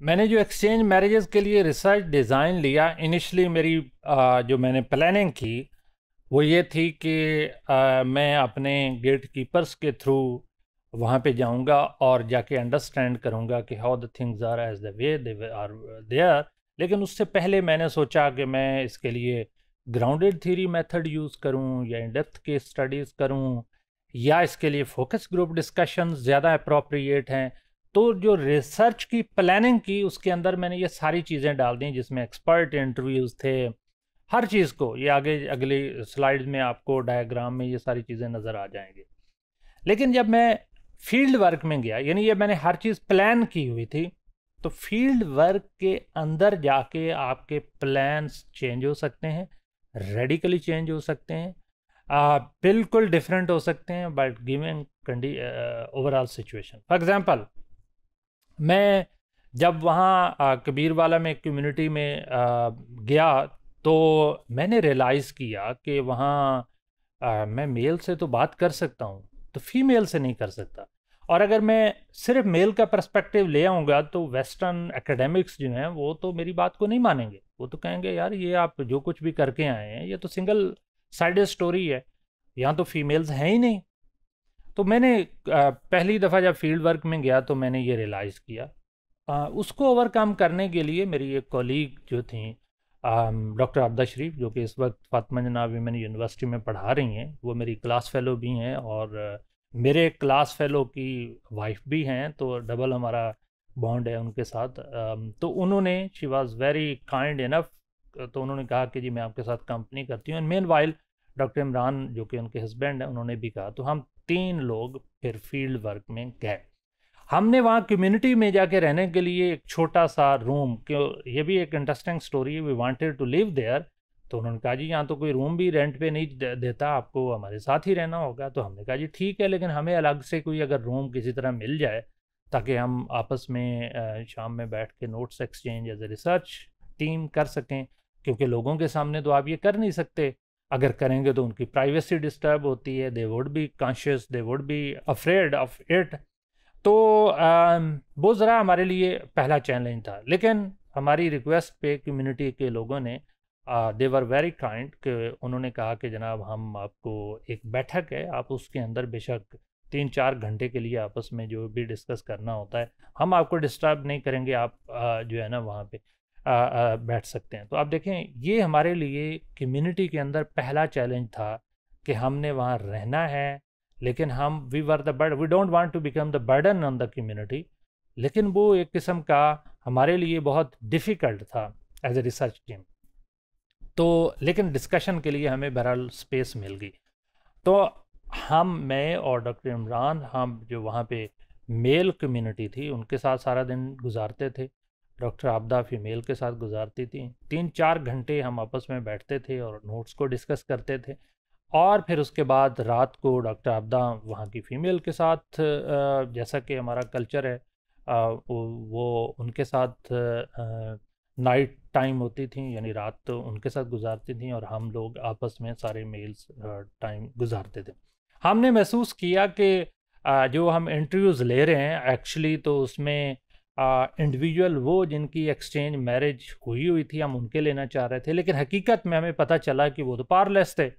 मैंने जो exchange marriages के लिए रिसर्च डिज़ाइन लिया इनिशली मेरी आ, जो मैंने प्लानिंग की वो ये थी कि आ, मैं अपने गेट कीपर्स के थ्रू वहाँ पे जाऊँगा और जाके अंडरस्टैंड करूँगा कि how the things are as the way they are there लेकिन उससे पहले मैंने सोचा कि मैं इसके लिए ग्राउंडेड थ्योरी मेथड यूज़ करूँ या इन डेप्थ के स्टडीज़ करूँ या इसके लिए फोकस ग्रुप डिस्कशन ज़्यादा अप्रोप्रिएट हैं। तो जो रिसर्च की प्लानिंग की उसके अंदर मैंने ये सारी चीज़ें डाल दी जिसमें एक्सपर्ट इंटरव्यूज़ थे हर चीज़ को। ये आगे अगली स्लाइड में आपको डायग्राम में ये सारी चीज़ें नज़र आ जाएँगी। लेकिन जब मैं फ़ील्ड वर्क में गया यानी ये मैंने हर चीज़ प्लान की हुई थी तो फ़ील्ड वर्क के अंदर जाके आपके प्लान्स चेंज हो सकते हैं रेडिकली चेंज हो सकते हैं आ, बिल्कुल डिफरेंट हो सकते हैं but giving overall situation for example मैं जब वहाँ कबीर वाला में कम्युनिटी में आ, गया तो मैंने रियलाइज़ किया कि वहाँ मैं मेल से तो बात कर सकता हूँ तो फीमेल से नहीं कर सकता। और अगर मैं सिर्फ़ मेल का पर्सपेक्टिव ले आऊँगा तो वेस्टर्न एकेडमिक्स जो हैं वो तो मेरी बात को नहीं मानेंगे। वो तो कहेंगे यार ये आप जो कुछ भी करके आए हैं ये तो सिंगल साइड स्टोरी है। यहाँ तो फीमेल्स हैं ही नहीं। तो मैंने पहली दफ़ा जब फ़ील्ड वर्क में गया तो मैंने ये रियलाइज़ किया। उसको ओवरकम करने के लिए मेरी एक कॉलीग जो थी डॉक्टर आबदा शरीफ, जो कि इस वक्त फातमा जनाब विमेन यूनिवर्सिटी में पढ़ा रही हैं, वो मेरी क्लास फेलो भी हैं और मेरे क्लास फेलो की वाइफ भी हैं तो डबल हमारा बॉन्ड है उनके साथ। तो उन्होंने she was very kind enough तो उन्होंने कहा कि जी मैं आपके साथ कंपनी करती हूँ। And meanwhile doctor Imran, जो कि उनके हस्बैंड हैं, उन्होंने भी कहा। तो हम तीन लोग फिर फ़ील्ड वर्क में गए। हमने वहाँ कम्युनिटी में जाके रहने के लिए एक छोटा सा रूम क्यों, ये भी एक इंटरेस्टिंग स्टोरी है we wanted to live there तो उन्होंने कहा, जी, यहाँ तो कोई रूम भी रेंट पे नहीं देता, आपको हमारे साथ ही रहना होगा। तो हमने कहा, जी, ठीक है, लेकिन हमें अलग से कोई अगर रूम किसी तरह मिल जाए, ताकि हम आपस में शाम में बैठ के notes exchange as a research team कर सकें, क्योंकि लोगों के सामने तो आप ये कर नहीं सकते। अगर करेंगे तो उनकी प्राइवेसी डिस्टर्ब होती है they would be conscious they would be afraid of it तो वो ज़रा हमारे लिए पहला चैलेंज था। लेकिन हमारी रिक्वेस्ट पे कम्युनिटी के लोगों ने दे वर वेरी काइंड कि उन्होंने कहा कि जनाब हम आपको एक बैठक है आप उसके अंदर बेशक तीन चार घंटे के लिए आपस में जो भी डिस्कस करना होता है हम आपको डिस्टर्ब नहीं करेंगे आप आ, जो है ना वहाँ पे बैठ सकते हैं। तो आप देखें, ये हमारे लिए कम्युनिटी के अंदर पहला चैलेंज था कि हमने वहाँ रहना है, लेकिन हम we were the bird we don't want to become the burden on the community लेकिन वो एक किस्म का हमारे लिए बहुत डिफ़िकल्ट था एज ए रिसर्च टीम तो लेकिन डिस्कशन के लिए हमें बहरहाल स्पेस मिल गई। तो हम, मैं और डॉक्टर इमरान, हम जो वहाँ पे मेल कम्युनिटी थी, उनके साथ सारा दिन गुजारते थे। डॉक्टर आपदा फीमेल के साथ गुजारती थी। तीन चार घंटे हम आपस में बैठते थे और नोट्स को डिस्कस करते थे। और फिर उसके बाद रात को डॉक्टर आपदा वहाँ की फ़ीमेल के साथ जैसा कि हमारा कल्चर है वो उनके साथ नाइट टाइम होती थी, यानी रात तो उनके साथ गुजारती थी और हम लोग आपस में सारे मेल्स टाइम गुजारते थे। हमने महसूस किया कि जो हम इंटरव्यूज़ ले रहे हैं, एक्चुअली तो उसमें इंडिविजुअल वो जिनकी एक्सचेंज मैरिज हुई हुई थी, हम उनके लेना चाह रहे थे, लेकिन हकीकत में हमें पता चला कि वो तो पावरलेस थे।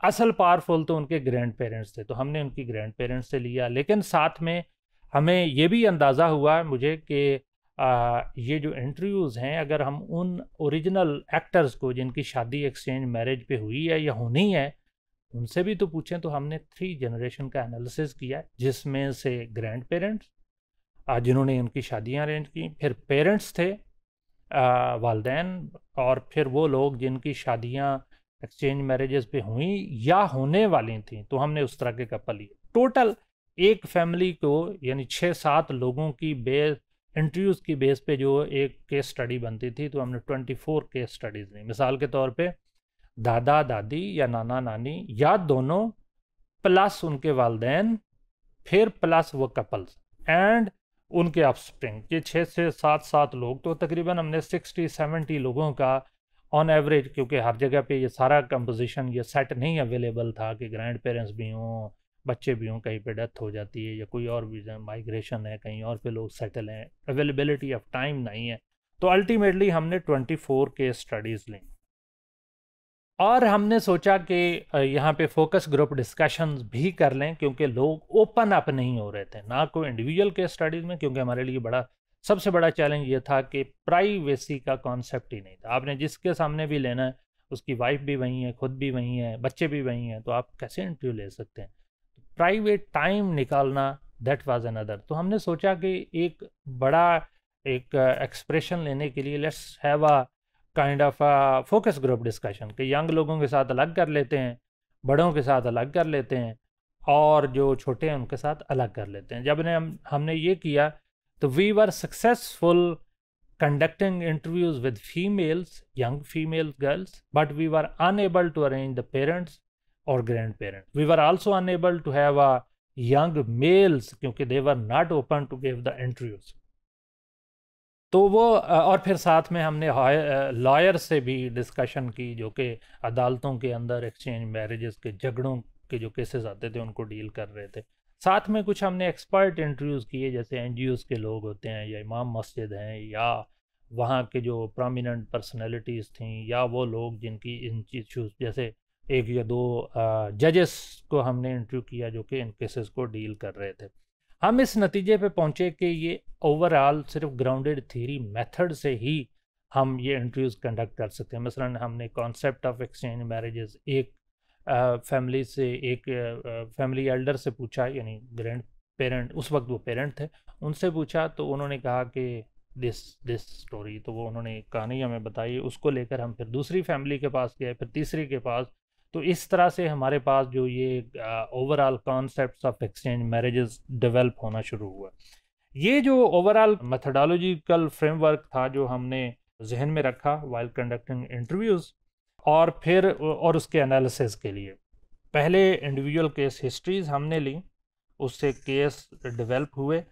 असल पावरफुल तो उनके ग्रैंड पेरेंट्स थे तो हमने उनकी ग्रैंड पेरेंट्स से लिया। लेकिन साथ में हमें ये भी अंदाज़ा हुआ मुझे कि ये जो इंटरव्यूज़ हैं, अगर हम उन ओरिजिनल एक्टर्स को जिनकी शादी एक्सचेंज मैरिज पे हुई है या होनी है, उनसे भी तो पूछें तो हमने थ्री जनरेशन का एनालिसिस किया, जिसमें से ग्रैंड पेरेंट्स जिन्होंने उनकी शादियाँ अरेंज की, फिर पेरेंट्स थे वालदेन, और फिर वो लोग जिनकी शादियाँ एक्सचेंज मैरिजेस पे हुई या होने वाली थी तो हमने उस तरह के कपल लिए। टोटल एक फैमिली को, यानी छः सात लोगों की बेस इंटरव्यूज़ की बेस पे जो एक केस स्टडी बनती थी तो हमने ट्वेंटी फोर केस स्टडीज़ ली। मिसाल के तौर पे, दादा, दादी या नाना, नानी, या दोनों प्लस उनके वालदेन, फिर प्लस वो कपल्स एंड उनके ऑफस्प्रिंग ये छः से सात सात लोग तो तकरीबन हमने सिक्सटी, सेवेंटी लोगों का ऑन एवरेज क्योंकि हर जगह पे ये सारा कंपोजिशन ये सेट नहीं अवेलेबल था कि ग्रैंड पेरेंट्स भी हों, बच्चे भी हों, कहीं पे डेथ हो जाती है या कोई और भी माइग्रेशन है, कहीं और पे लोग सेटल हैं। अवेलेबिलिटी ऑफ़ टाइम नहीं है। तो अल्टीमेटली हमने 24 के स्टडीज़ ली। और हमने सोचा कि यहाँ पे फोकस ग्रुप डिस्कशंस भी कर लें, क्योंकि लोग ओपन अप नहीं हो रहे थे, ना कोई इंडिविजुअल के स्टडीज़ में, क्योंकि हमारे लिए बड़ा, सबसे बड़ा चैलेंज ये था कि प्राइवेसी का कॉन्सेप्ट ही नहीं था। आपने जिसके सामने भी लेना है, उसकी वाइफ भी वहीं है, खुद भी वहीं है, बच्चे भी वहीं हैं तो आप कैसे इंटरव्यू ले सकते हैं? प्राइवेट टाइम निकालना दैट वाज अनदर तो हमने सोचा कि एक बड़ा, एक एक्सप्रेशन लेने के लिए let's have a kind of focus group discussion कि यंग लोगों के साथ अलग कर लेते हैं, बड़ों के साथ अलग कर लेते हैं और जो छोटे हैं उनके साथ अलग कर लेते हैं। जब ने हम, हमने ये किया तो we are successful conducting interviews with females young female girls but we are unable to arrange the parents और grandparents we are also unable to have a young males क्योंकि they were not open to give the interviews तो वो और फिर साथ में हमने lawyer से भी डिस्कशन की जो कि अदालतों के अंदर एक्सचेंज मैरिजेस के झगड़ों के जो केसेस आते थे उनको डील कर रहे थे। साथ में कुछ हमने एक्सपर्ट इंटरव्यूज़ किए, जैसे एन के लोग होते हैं या इमाम मस्जिद हैं या वहाँ के जो प्रोमिनेंट पर्सनैलिटीज़ थी या वो लोग जिनकी इन इशूज़ जैसे एक या दो जजेस को हमने इंटरव्यू किया जो कि इन केसेस को डील कर रहे थे। हम इस नतीजे पे पहुँचे कि ये ओवरऑल सिर्फ़ ग्राउंडेड थीरी मेथड से ही हम ये इंटरव्यूज़ कंडक्ट कर सकते हैं मसलन हमने कॉन्सेप्ट ऑफ़ एक्सचेंज मैरिजेस एक फैमिली से एक फैमिली एल्डर से पूछा, यानी ग्रैंड पेरेंट उस वक्त वो पेरेंट थे, उनसे पूछा तो उन्होंने कहा कि दिस दिस स्टोरी तो वो उन्होंने कहानी हमें बताई, उसको लेकर हम फिर दूसरी फैमिली के पास गए, फिर तीसरी के पास तो इस तरह से हमारे पास जो ये overall concept of exchange marriages develop होना शुरू हुआ। ये जो ओवरऑल मेथडोलॉजिकल फ्रेमवर्क था जो हमने जहन में रखा वाइल कंडक्टिंग इंटरव्यूज़ और फिर और उसके एनालिसिस के लिए। पहले इंडिविजुअल केस हिस्ट्रीज हमने ली, उससे केस डेवलप हुए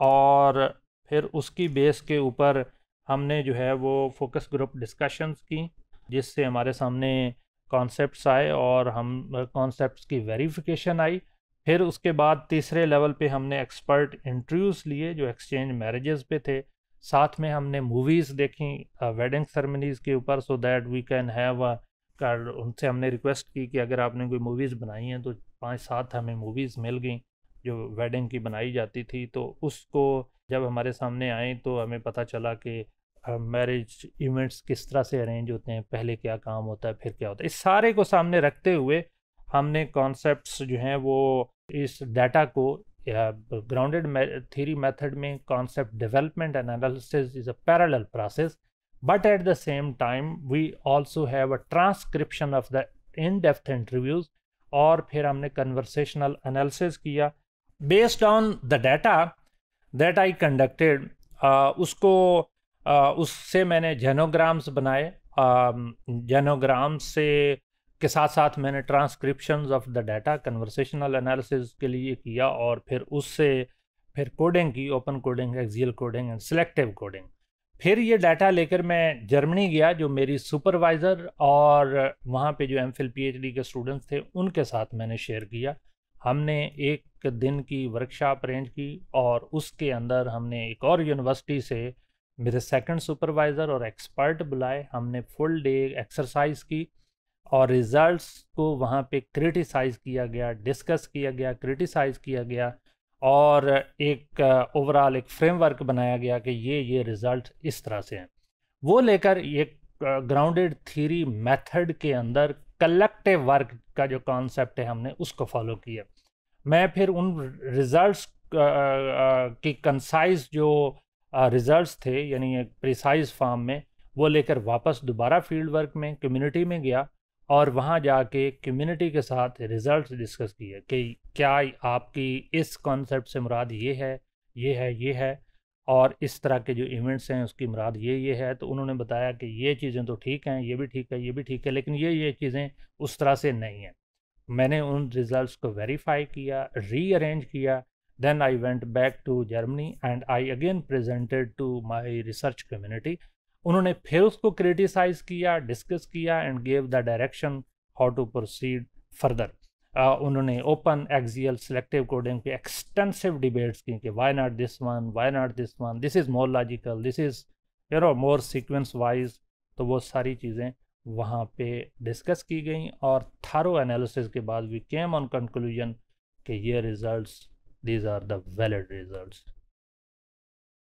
और फिर उसकी बेस के ऊपर हमने जो है वो फोकस ग्रुप डिस्कशंस की, जिससे हमारे सामने कॉन्सेप्ट्स आए और हम कॉन्सेप्ट्स की वेरिफिकेशन आई। फिर उसके बाद तीसरे लेवल पे हमने एक्सपर्ट इंटरव्यूज़ लिए जो एक्सचेंज मैरिजेस पे थे। साथ में हमने मूवीज़ देखी वेडिंग सेरेमनीज़ के ऊपर so that we can have उनसे हमने रिक्वेस्ट की कि अगर आपने कोई मूवीज़ बनाई हैं तो पाँच सात हमें मूवीज़ मिल गई, जो वेडिंग की बनाई जाती थी। तो उसको जब हमारे सामने आई तो हमें पता चला कि मैरिज इवेंट्स किस तरह से अरेंज होते हैं, पहले क्या काम होता है, फिर क्या होता है, इस सारे को सामने रखते हुए हमने कॉन्सेप्ट जो हैं वो इस डाटा को ग्राउंडेड थीरी मेथड में concept development analysis is a parallel process but at the same time we also have a transcription of the in depth interviews और फिर हमने कन्वर्सेशनल एनालिसिस किया। Based on the data that I conducted उसको उससे मैंने जेनोग्राम्स बनाए। जेनोग्राम से, के साथ साथ मैंने transcription of the data conversational analysis के लिए किया और फिर उससे फिर कोडिंग की open coding axial coding and selective coding फिर ये डाटा लेकर मैं जर्मनी गया, जो मेरी सुपरवाइज़र और वहाँ पे जो एम फिल पी के स्टूडेंट्स थे, उनके साथ मैंने शेयर किया। हमने एक दिन की वर्कशॉप अरेंज की और उसके अंदर हमने एक और यूनिवर्सिटी से मेरे सेकंड सुपरवाइज़र और एक्सपर्ट बुलाए, हमने फुल डे एक्सरसाइज की और रिज़ल्ट्स को वहाँ पे क्रिटिसाइज़ किया गया डिस्कस किया गया क्रिटिसाइज़ किया गया और एक ओवरऑल एक फ्रेमवर्क बनाया गया कि ये ये रिज़ल्ट इस तरह से हैं। वो लेकर एक ग्राउंडेड थीरी मेथड के अंदर कलेक्टिव वर्क का जो कॉन्सेप्ट है हमने उसको फॉलो किया। मैं फिर उन रिज़ल्ट्स की कंसाइज जो रिज़ल्ट्स थे, यानी एक प्रिसाइज फॉर्म में, वो लेकर वापस दोबारा फ़ील्ड वर्क में कम्युनिटी में गया और वहाँ जाके कम्युनिटी के साथ रिज़ल्ट डिस्कस किए कि क्या आपकी इस कॉन्सेप्ट से मुराद ये है ये है ये है और इस तरह के जो इवेंट्स हैं, उसकी मुराद ये ये है। तो उन्होंने बताया कि ये चीज़ें तो ठीक हैं, ये भी ठीक है, ये भी ठीक है, लेकिन ये ये चीज़ें उस तरह से नहीं हैं। मैंने उन रिज़ल्ट को वेरीफाई किया रीअरेंज किया then I went back to Germany and I again presented to my research community उन्होंने फिर उसको क्रिटिसाइज किया डिस्कस किया and gave the direction how to proceed further उन्होंने ओपन एक्सियल सिलेक्टिव कोडिंग पे एक्सटेंसिव डिबेट्स की कि why not this one why not this one this is more logical this is you know more sequence wise तो वो सारी चीज़ें वहाँ पे डिस्कस की गई और थारो एनालिसिस के बाद वी केम ऑन कंक्लूजन कि ये results these are the valid results